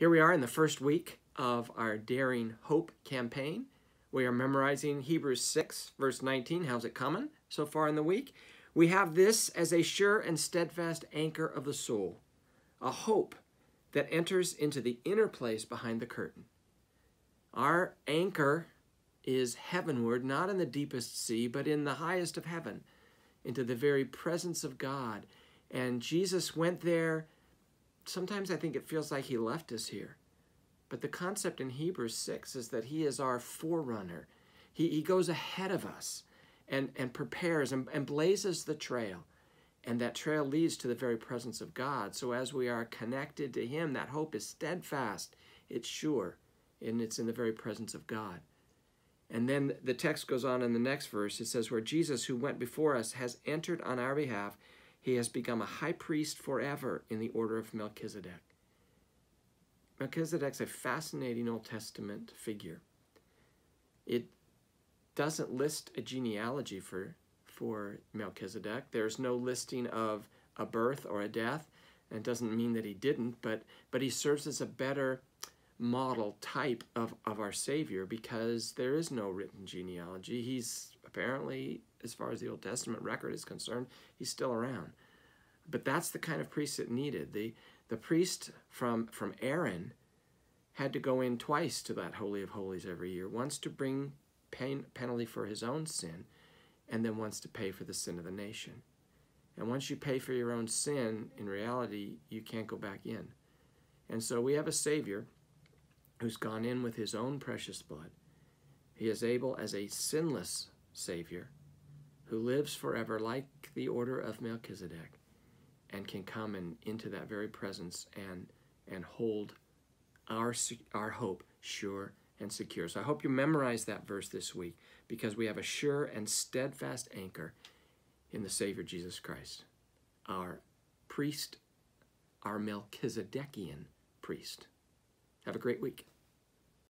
Here we are in the first week of our Daring Hope campaign. We are memorizing Hebrews 6, verse 19. How's it coming so far in the week? We have this as a sure and steadfast anchor of the soul, a hope that enters into the inner place behind the curtain. Our anchor is heavenward, not in the deepest sea, but in the highest of heaven, into the very presence of God. And Jesus went there sometimes I think it feels like he left us here. But the concept in Hebrews 6 is that he is our forerunner. He, he goes ahead of us and, and prepares and, and blazes the trail. And that trail leads to the very presence of God. So as we are connected to him, that hope is steadfast, it's sure, and it's in the very presence of God. And then the text goes on in the next verse. It says, Where Jesus, who went before us, has entered on our behalf he has become a high priest forever in the order of Melchizedek. Melchizedek's a fascinating Old Testament figure. It doesn't list a genealogy for, for Melchizedek. There's no listing of a birth or a death. And it doesn't mean that he didn't, but, but he serves as a better model type of, of our Savior because there is no written genealogy. He's apparently, as far as the Old Testament record is concerned, he's still around. But that's the kind of priest it needed. The, the priest from, from Aaron had to go in twice to that Holy of Holies every year, once to bring pain, penalty for his own sin, and then once to pay for the sin of the nation. And once you pay for your own sin, in reality, you can't go back in. And so we have a Savior who's gone in with his own precious blood. He is able, as a sinless Savior, who lives forever like the order of Melchizedek, and can come and into that very presence and and hold our our hope sure and secure. So I hope you memorize that verse this week because we have a sure and steadfast anchor in the Savior Jesus Christ, our priest, our Melchizedekian priest. Have a great week.